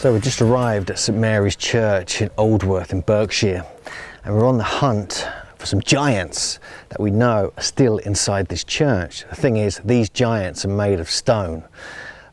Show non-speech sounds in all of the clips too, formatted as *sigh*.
So we've just arrived at St Mary's Church in Aldworth in Berkshire and we're on the hunt for some giants that we know are still inside this church. The thing is, these giants are made of stone,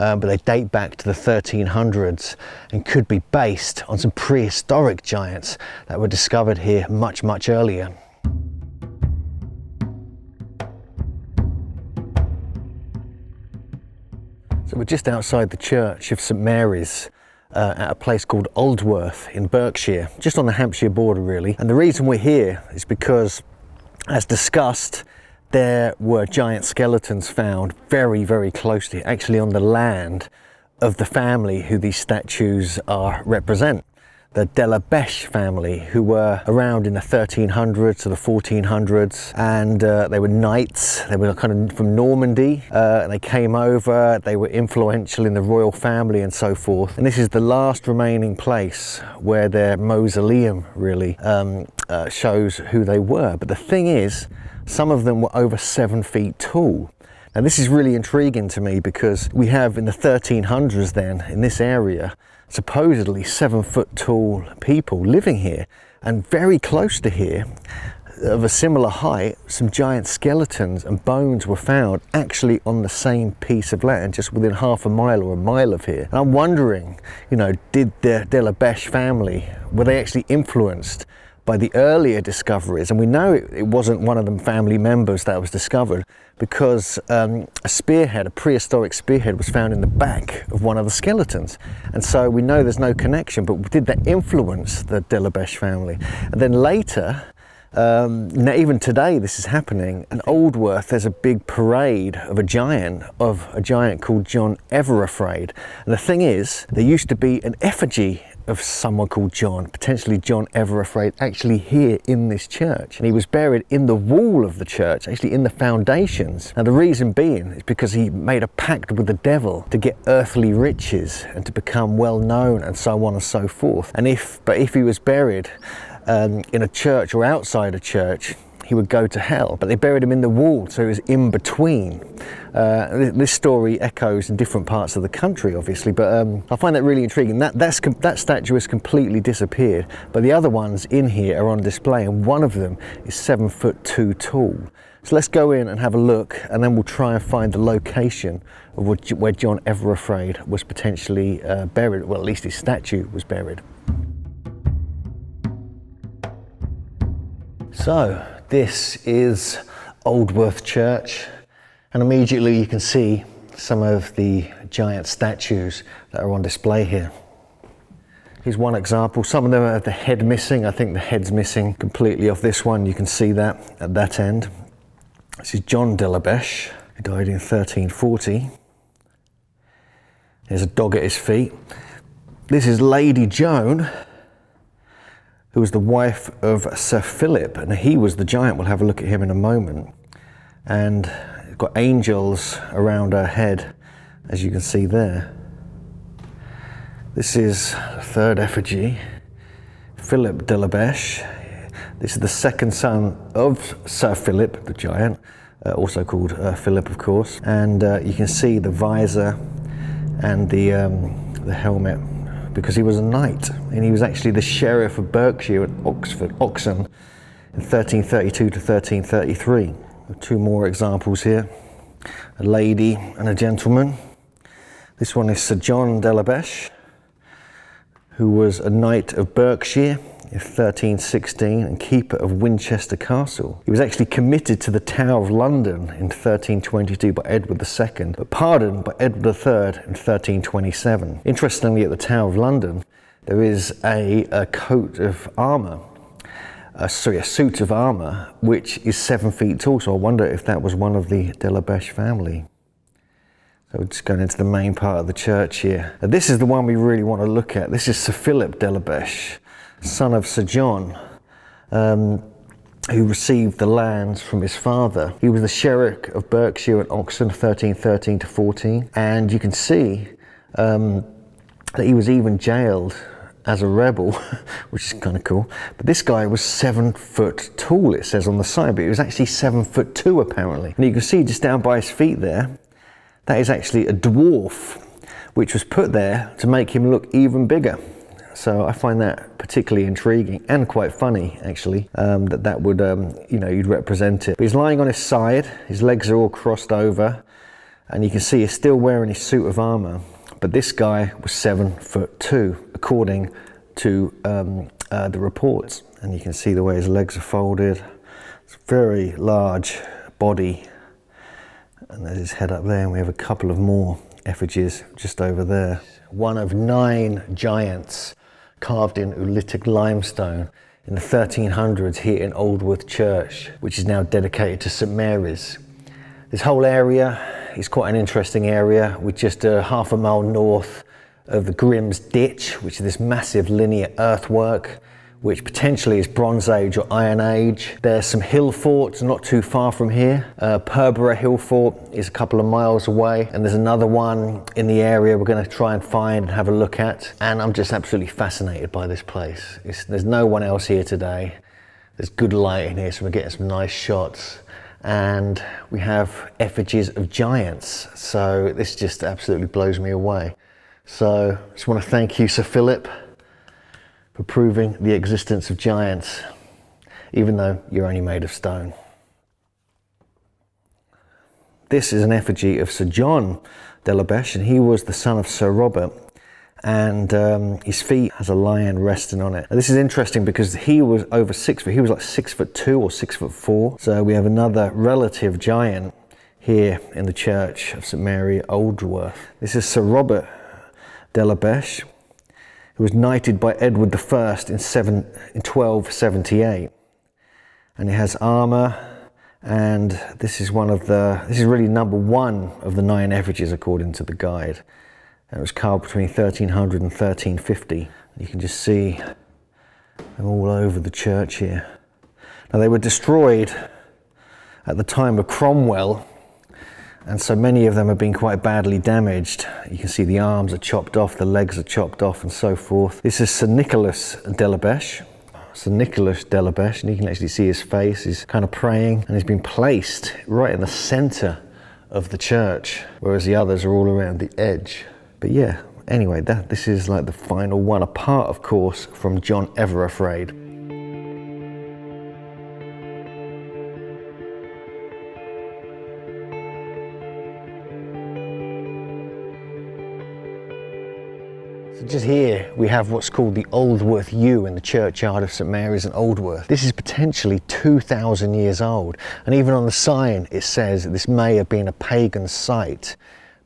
um, but they date back to the 1300s and could be based on some prehistoric giants that were discovered here much, much earlier. So we're just outside the church of St Mary's uh, at a place called Aldworth in Berkshire, just on the Hampshire border really. And the reason we're here is because, as discussed, there were giant skeletons found very, very closely, actually on the land of the family who these statues are represent the De la Beche family, who were around in the 1300s to the 1400s, and uh, they were knights. They were kind of from Normandy, uh, and they came over. They were influential in the royal family and so forth. And this is the last remaining place where their mausoleum really um, uh, shows who they were. But the thing is, some of them were over seven feet tall. Now this is really intriguing to me because we have in the 1300s then in this area supposedly seven foot tall people living here and very close to here of a similar height, some giant skeletons and bones were found actually on the same piece of land, just within half a mile or a mile of here. And I'm wondering, you know, did the De La Beche family, were they actually influenced by the earlier discoveries, and we know it, wasn't one of them family members that was discovered because um, a spearhead, a prehistoric spearhead, was found in the back of one of the skeletons. And so we know there's no connection, but did that influence the De La Beche family? And then later, um, now even today this is happening. In Aldworth there's a big parade of a giant, of a giant called John Everafraid. And the thing is, there used to be an effigy of someone called John, potentially John Everafraid, actually here in this church. And he was buried in the wall of the church, actually in the foundations. Now the reason being is because he made a pact with the devil to get earthly riches and to become well known and so on and so forth. And if, but if he was buried um, in a church or outside a church, he would go to hell. But they buried him in the wall, so he was in between. Uh, this story echoes in different parts of the country, obviously, but um, I find that really intriguing. That, that statue has completely disappeared, but the other ones in here are on display, and one of them is seven foot two tall. So let's go in and have a look, and then we'll try and find the location of where John Everafraid was potentially uh, buried, well, at least his statue was buried. So, this is Aldworth Church, and immediately you can see some of the giant statues that are on display here. Here's one example. Some of them have the head missing. I think the head's missing completely off this one. You can see that at that end. This is John de la Beche, who died in 1340. There's a dog at his feet. This is Lady Joan, who was the wife of Sir Philip, and he was the giant. We'll have a look at him in a moment. And got angels around her head, as you can see there. This is the third effigy, Philip de la Beche. This is the second son of Sir Philip the giant, uh, also called uh, Philip, of course. And uh, you can see the visor and the, um, the helmet because he was a knight and he was actually the sheriff of Berkshire at Oxford, Oxon in 1332 to 1333. Two more examples here a lady and a gentleman. This one is Sir John de la Beche, who was a knight of Berkshire in 1316 and keeper of Winchester Castle. He was actually committed to the Tower of London in 1322 by Edward II, but pardoned by Edward III in 1327. Interestingly, at the Tower of London, there is a, a coat of armour uh, sorry, a suit of armour which is seven feet tall. So I wonder if that was one of the De La Beche family. So we're just going into the main part of the church here. Now, this is the one we really want to look at. This is Sir Philip de la Beche son of Sir John, um, who received the lands from his father. He was the sheriff of Berkshire and Oxon, 1313 to 14, and you can see um, that he was even jailed as a rebel, *laughs* which is kind of cool. But this guy was seven foot tall, it says on the side, but he was actually seven foot two apparently. And you can see just down by his feet there, that is actually a dwarf which was put there to make him look even bigger. So I find that particularly intriguing and quite funny, actually, um, that that would, um, you know, you'd represent it. But he's lying on his side, his legs are all crossed over, and you can see he's still wearing his suit of armor. But this guy was seven foot two, according to um, uh, the reports. And you can see the way his legs are folded. It's a very large body. And there's his head up there, and we have a couple of more effigies just over there. One of nine giants carved in Oolitic limestone in the 1300s here in Aldworth Church, which is now dedicated to St Mary's. This whole area is quite an interesting area with just a half a mile north of the Grim's Ditch, which is this massive linear earthwork which potentially is Bronze Age or Iron Age. There's some hill forts not too far from here. Uh, Hill Fort is a couple of miles away, and there's another one in the area we're going to try and find and have a look at. And I'm just absolutely fascinated by this place. It's, there's no one else here today. There's good light in here, so we're getting some nice shots. And we have effigies of giants. So this just absolutely blows me away. So just want to thank you, Sir Philip proving the existence of giants, even though you're only made of stone. This is an effigy of Sir John de la Beche, and he was the son of Sir Robert. And um, his feet has a lion resting on it. And this is interesting because he was over six foot. He was like six foot two or six foot four. So we have another relative giant here in the church of St Mary Aldworth. This is Sir Robert de la Beche, who was knighted by Edward I in, seven, in 1278. And he has armour, and this is one of the, this is really number one of the nine effigies according to the guide. And it was carved between 1300 and 1350. You can just see them all over the church here. Now they were destroyed at the time of Cromwell and so many of them have been quite badly damaged. You can see the arms are chopped off, the legs are chopped off, and so forth. This is Sir Nicholas de la Beche. Sir Nicholas de la Beche, and you can actually see his face. He's kind of praying, and he's been placed right in the centre of the church, whereas the others are all around the edge. But yeah, anyway, that this is like the final one, apart, of course, from John Ever-Afraid. So just here we have what's called the Aldworth Yew in the churchyard of St Mary's in Aldworth. This is potentially 2,000 years old and even on the sign it says this may have been a pagan site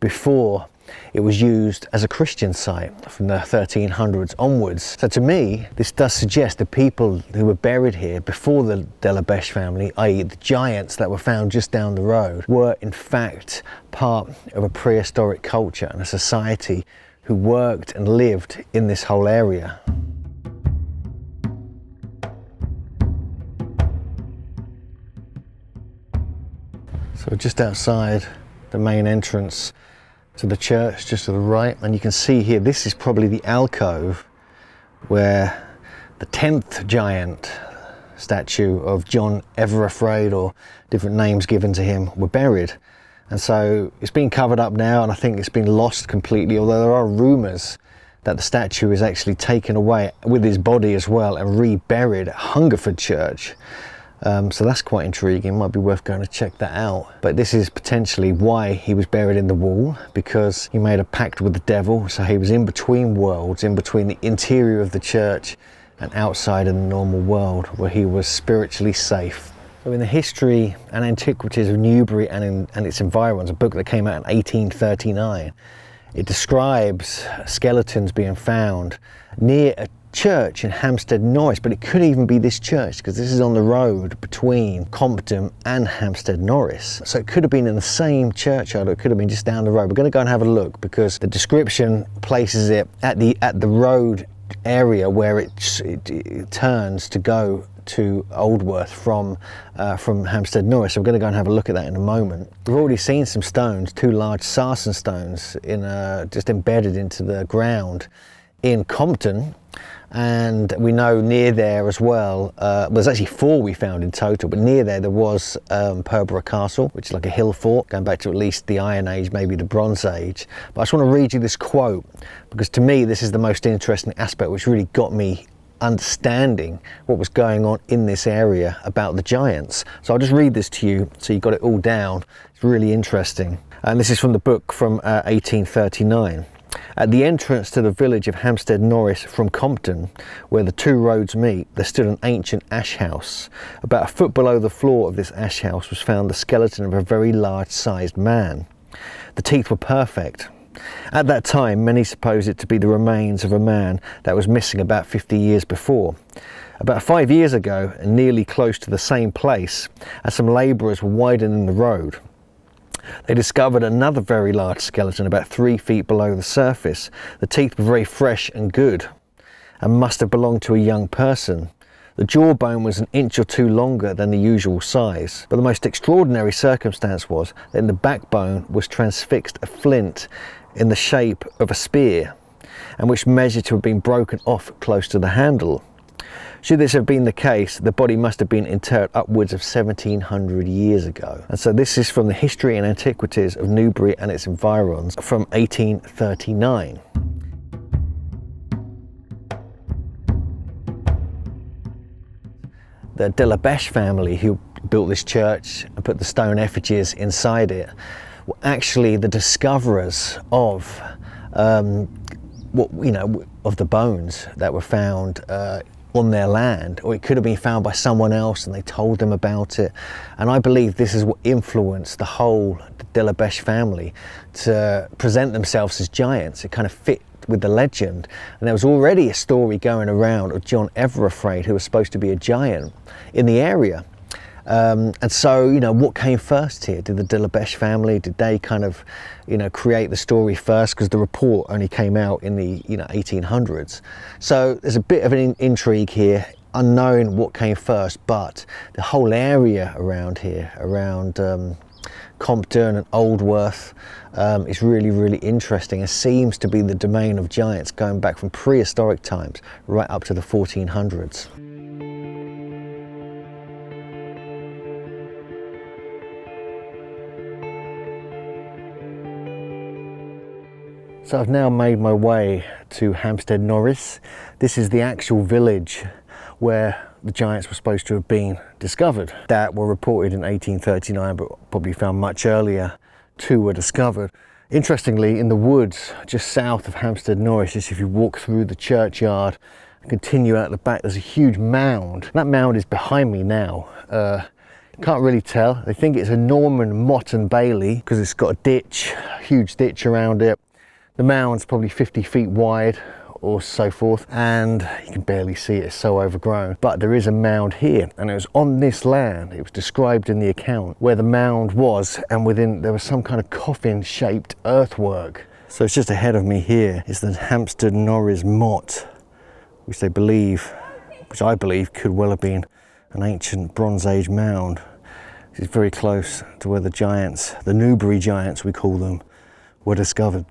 before it was used as a Christian site from the 1300s onwards. So to me, this does suggest the people who were buried here before the De La Beche family, i.e. the giants that were found just down the road, were in fact part of a prehistoric culture and a society who worked and lived in this whole area. So just outside the main entrance to the church, just to the right, and you can see here, this is probably the alcove where the 10th giant statue of John Ever-Afraid or different names given to him were buried. And so it's been covered up now and I think it's been lost completely, although there are rumours that the statue is actually taken away with his body as well and reburied at Hungerford Church. Um, so that's quite intriguing, might be worth going to check that out. But this is potentially why he was buried in the wall, because he made a pact with the devil, so he was in between worlds, in between the interior of the church and outside in the normal world, where he was spiritually safe. So in the history and antiquities of Newbury and, in, and its environs, a book that came out in 1839, it describes skeletons being found near a church in Hampstead Norreys, but it could even be this church because this is on the road between Compton and Hampstead Norreys. So it could have been in the same churchyard or it could have been just down the road. We're going to go and have a look because the description places it at the at the road area where it, it, it turns to go to Aldworth from, uh, from Hampstead Norreys. So we're going to go and have a look at that in a moment. We've already seen some stones, two large sarsen stones in a, just embedded into the ground in Compton. and we know near there as well, uh, there's actually four we found in total, but near there there was um, Castle, which is like a hill fort, going back to at least the Iron Age, maybe the Bronze Age. But I just want to read you this quote, because to me this is the most interesting aspect, which really got me understanding what was going on in this area about the giants. So I'll just read this to you so you got it all down. It's really interesting. And this is from the book from uh, 1839. At the entrance to the village of Hampstead Norreys from Compton, where the two roads meet, there stood an ancient ash house. About a foot below the floor of this ash house was found the skeleton of a very large sized man. The teeth were perfect, at that time, many suppose it to be the remains of a man that was missing about 50 years before. About five years ago, and nearly close to the same place, as some labourers were widening the road, they discovered another very large skeleton about three feet below the surface. The teeth were very fresh and good and must have belonged to a young person. The jawbone was an inch or two longer than the usual size, but the most extraordinary circumstance was that in the backbone was transfixed a flint in the shape of a spear and which measured to have been broken off close to the handle. Should this have been the case, the body must have been interred upwards of 1700 years ago. And so this is from the History and Antiquities of Newbury and its environs from 1839. The De la Beche family who built this church and put the stone effigies inside it were actually the discoverers of um, what you know of the bones that were found uh, on their land, or it could have been found by someone else and they told them about it. And I believe this is what influenced the whole De La Beche family to present themselves as giants. It kind of fit with the legend. And there was already a story going around of John Everafraid, who was supposed to be a giant in the area. Um, and so, you know, what came first here? Did the De La Beche family, did they kind of, you know, create the story first? Because the report only came out in the, you know, 1800s. So there's a bit of an in intrigue here, unknown what came first, but the whole area around here, around um, Compton and Aldworth, um, is really, really interesting. It seems to be the domain of giants going back from prehistoric times right up to the 1400s. So I've now made my way to Hampstead Norreys. This is the actual village where the giants were supposed to have been discovered. That were reported in 1839 but probably found much earlier. Two were discovered. Interestingly, in the woods just south of Hampstead Norreys, if you walk through the churchyard and continue out the back, there's a huge mound. That mound is behind me now. Uh, can't really tell. They think it's a Norman motte and bailey because it's got a ditch, a huge ditch around it. The mound's probably 50 feet wide or so forth and you can barely see it, it's so overgrown. But there is a mound here and it was on this land, it was described in the account where the mound was and within there was some kind of coffin shaped earthwork. So it's just ahead of me here is the Hampstead Norreys Motte, which they believe, which I believe could well have been an ancient Bronze Age mound. It's very close to where the giants, the Newbury giants we call them, were discovered.